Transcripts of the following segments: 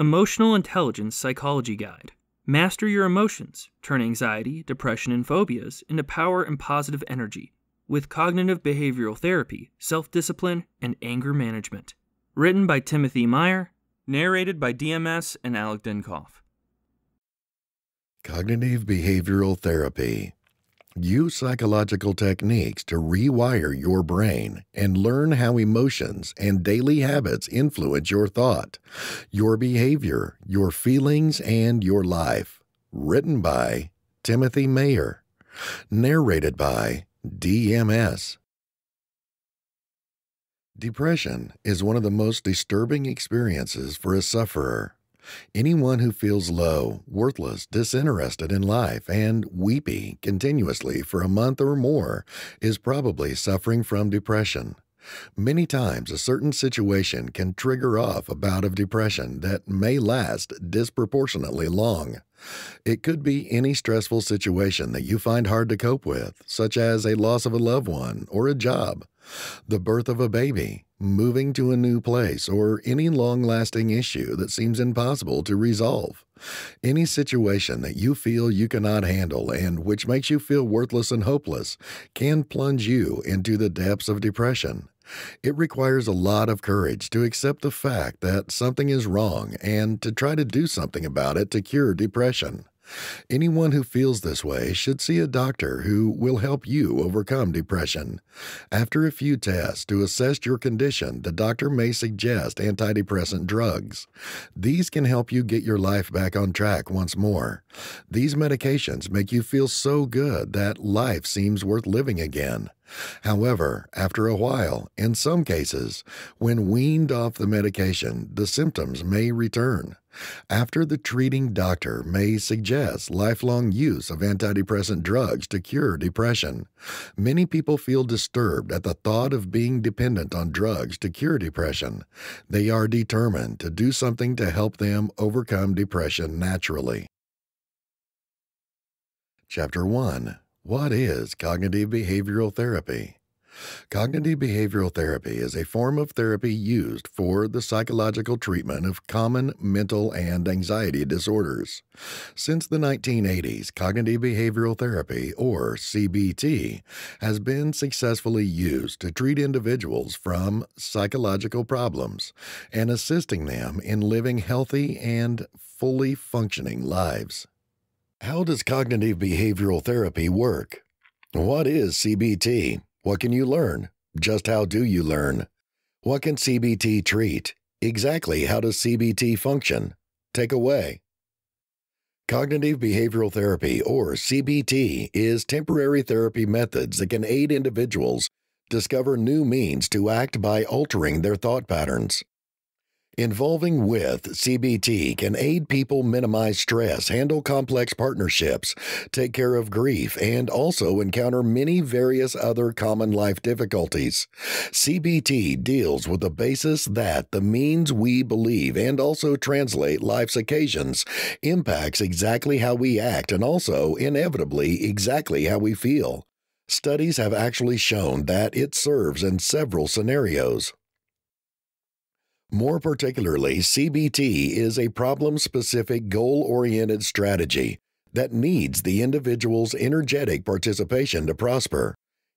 Emotional Intelligence Psychology Guide. Master your emotions. Turn anxiety, depression, and phobias into power and positive energy with cognitive behavioral therapy, self discipline, and anger management. Written by Timothy Meyer, narrated by DMS and Alan D. Komph. Cognitive behavioral therapy. Use psychological techniques to rewire your brain and learn how emotions and daily habits influence your thought, your behavior, your feelings, and your life. Written by Timothy Meyer. Narrated by DMS. Depression is one of the most disturbing experiences for a sufferer. Anyone who feels low, worthless, disinterested in life, and weepy continuously for a month or more is probably suffering from depression. Many times, a certain situation can trigger off a bout of depression that may last disproportionately long. It could be any stressful situation that you find hard to cope with, such as a loss of a loved one or a job, the birth of a baby, moving to a new place, or any long lasting issue that seems impossible to resolve. Any situation that you feel you cannot handle and which makes you feel worthless and hopeless can plunge you into the depths of depression. It requires a lot of courage to accept the fact that something is wrong and to try to do something about it to cure depression. Anyone who feels this way should see a doctor who will help you overcome depression. After a few tests to assess your condition, the doctor may suggest antidepressant drugs. These can help you get your life back on track once more. These medications make you feel so good that life seems worth living again. However, after a while, in some cases, when weaned off the medication, the symptoms may return. After the treating doctor may suggest lifelong use of antidepressant drugs to cure depression, many people feel disturbed at the thought of being dependent on drugs to cure depression. They are determined to do something to help them overcome depression naturally. Chapter 1 What is Cognitive Behavioral Therapy? Cognitive behavioral therapy is a form of therapy used for the psychological treatment of common mental and anxiety disorders. Since the 1980s, cognitive behavioral therapy, or CBT, has been successfully used to treat individuals from psychological problems and assisting them in living healthy and fully functioning lives. How does cognitive behavioral therapy work? What is CBT? What can you learn? Just how do you learn? What can CBT treat? Exactly how does CBT function? Take away. Cognitive behavioral therapy, or CBT, is temporary therapy methods that can aid individuals discover new means to act by altering their thought patterns. Involving with CBT can aid people minimize stress, handle complex partnerships, take care of grief, and also encounter many various other common life difficulties. CBT deals with the basis that the means we believe and also translate life's occasions impacts exactly how we act and also, inevitably, exactly how we feel. Studies have actually shown that it serves in several scenarios. More particularly, CBT is a problem specific, goal oriented strategy that needs the individual's energetic participation to prosper.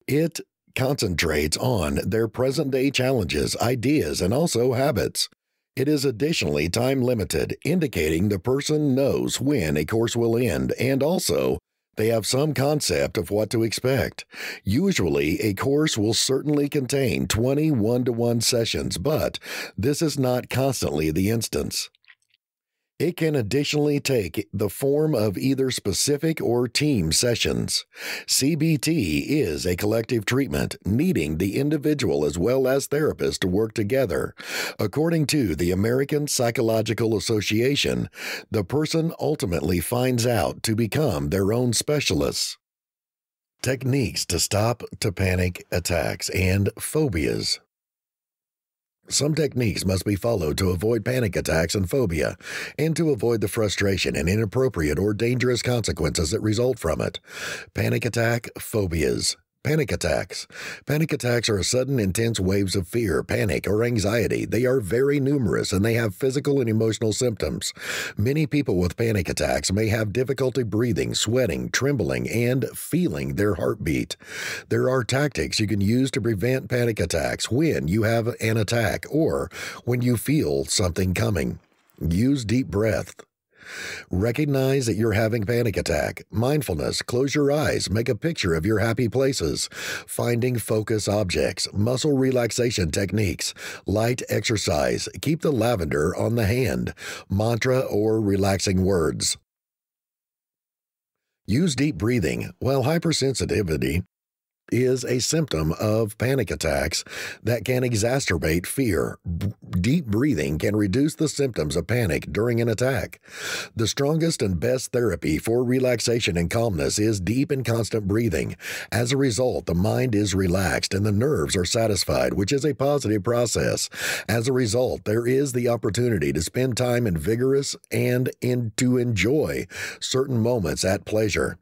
It concentrates on their present day challenges, ideas, and also habits. It is additionally time limited, indicating the person knows when a course will end and also they have some concept of what to expect. Usually, a course will certainly contain 20 one to one sessions, but this is not constantly the instance. It can additionally take the form of either specific or team sessions. CBT is a collective treatment needing the individual as well as therapist to work together. According to the American Psychological Association, the person ultimately finds out to become their own specialists. Techniques to stop to panic attacks and phobias. Some techniques must be followed to avoid panic attacks and phobia, and to avoid the frustration and inappropriate or dangerous consequences that result from it. Panic attack, phobias. Panic attacks. Panic attacks are sudden, intense waves of fear, panic, or anxiety. They are very numerous and they have physical and emotional symptoms. Many people with panic attacks may have difficulty breathing, sweating, trembling, and feeling their heartbeat. There are tactics you can use to prevent panic attacks when you have an attack or when you feel something coming. Use deep breath. Recognize that you're having panic attack. Mindfulness. Close your eyes. Make a picture of your happy places. Finding focus objects. Muscle relaxation techniques. Light exercise. Keep the lavender on the hand. Mantra or relaxing words. Use deep breathing. While hypersensitivity is a symptom of panic attacks that can exacerbate fear. B- deep breathing can reduce the symptoms of panic during an attack. The strongest and best therapy for relaxation and calmness is deep and constant breathing. As a result, the mind is relaxed and the nerves are satisfied, which is a positive process. As a result, there is the opportunity to spend time in vigorous and in to enjoy certain moments at pleasure.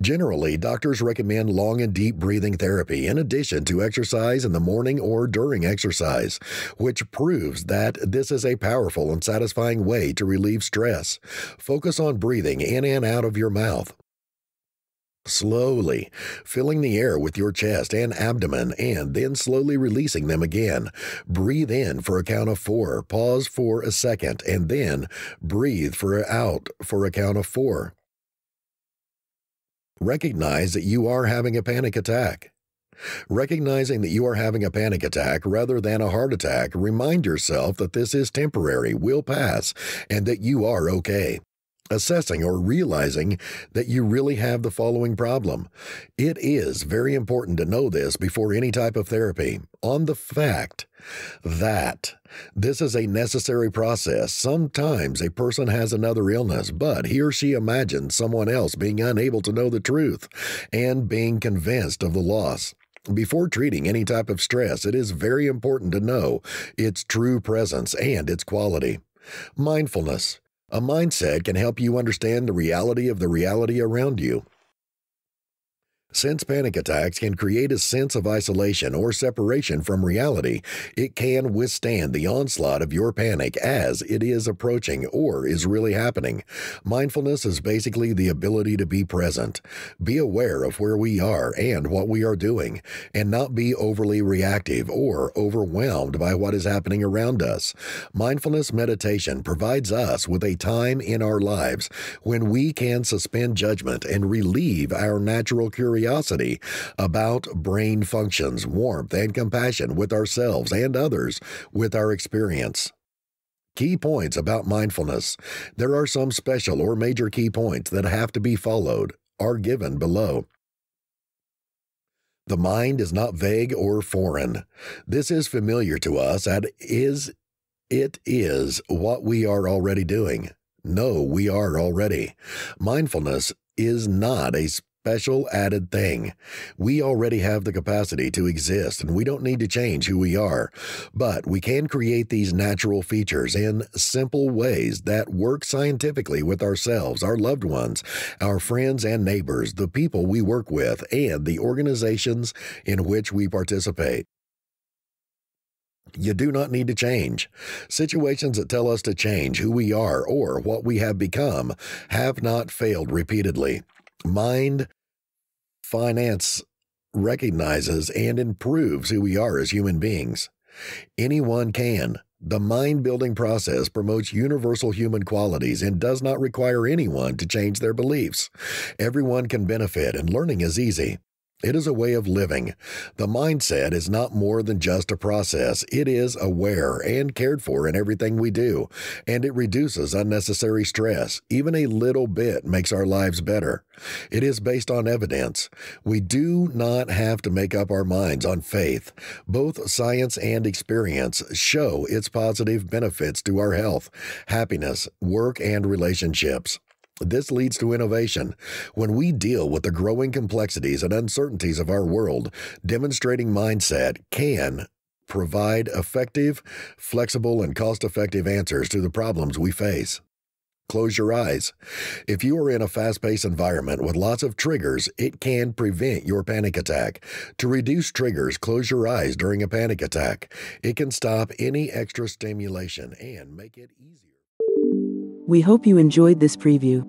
Generally, doctors recommend long and deep breathing therapy in addition to exercise in the morning or during exercise, which proves that this is a powerful and satisfying way to relieve stress. Focus on breathing in and out of your mouth. Slowly, filling the air with your chest and abdomen, and then slowly releasing them again. Breathe in for a count of four, pause for a second, and then breathe for out for a count of four. Recognize that you are having a panic attack. Recognizing that you are having a panic attack rather than a heart attack, remind yourself that this is temporary, will pass, and that you are okay assessing or realizing that you really have the following problem. It is very important to know this before any type of therapy on the fact that this is a necessary process. Sometimes a person has another illness, but he or she imagines someone else being unable to know the truth and being convinced of the loss. Before treating any type of stress, it is very important to know its true presence and its quality. Mindfulness. A mindset can help you understand the reality of the reality around you. Since panic attacks can create a sense of isolation or separation from reality, it can withstand the onslaught of your panic as it is approaching or is really happening. Mindfulness is basically the ability to be present, be aware of where we are and what we are doing, and not be overly reactive or overwhelmed by what is happening around us. Mindfulness meditation provides us with a time in our lives when we can suspend judgment and relieve our natural curiosity curiosity about brain functions, warmth, and compassion with ourselves and others with our experience. Key points about mindfulness. There are some special or major key points that have to be followed, are given below. The mind is not vague or foreign. This is familiar to us and is it is what we are already doing. No, we are already. Mindfulness is not a special added thing. We already have the capacity to exist and we don't need to change who we are. But we can create these natural features in simple ways that work scientifically with ourselves, our loved ones, our friends and neighbors, the people we work with, and the organizations in which we participate. You do not need to change. Situations that tell us to change who we are or what we have become have not failed repeatedly mind finance recognizes and improves who we are as human beings. Anyone can. The mind building process promotes universal human qualities and does not require anyone to change their beliefs. Everyone can benefit, and learning is easy. It is a way of living. The mindset is not more than just a process. It is aware and cared for in everything we do, and it reduces unnecessary stress. Even a little bit makes our lives better. It is based on evidence. We do not have to make up our minds on faith. Both science and experience show its positive benefits to our health, happiness, work, and relationships. This leads to innovation. When we deal with the growing complexities and uncertainties of our world, demonstrating mindset can provide effective, flexible, and cost effective answers to the problems we face. close your eyes. If you are in a fast paced environment with lots of triggers, it can prevent your panic attack. To reduce triggers, close your eyes during a panic attack. It can stop any extra stimulation and make it easier. We hope you enjoyed this preview.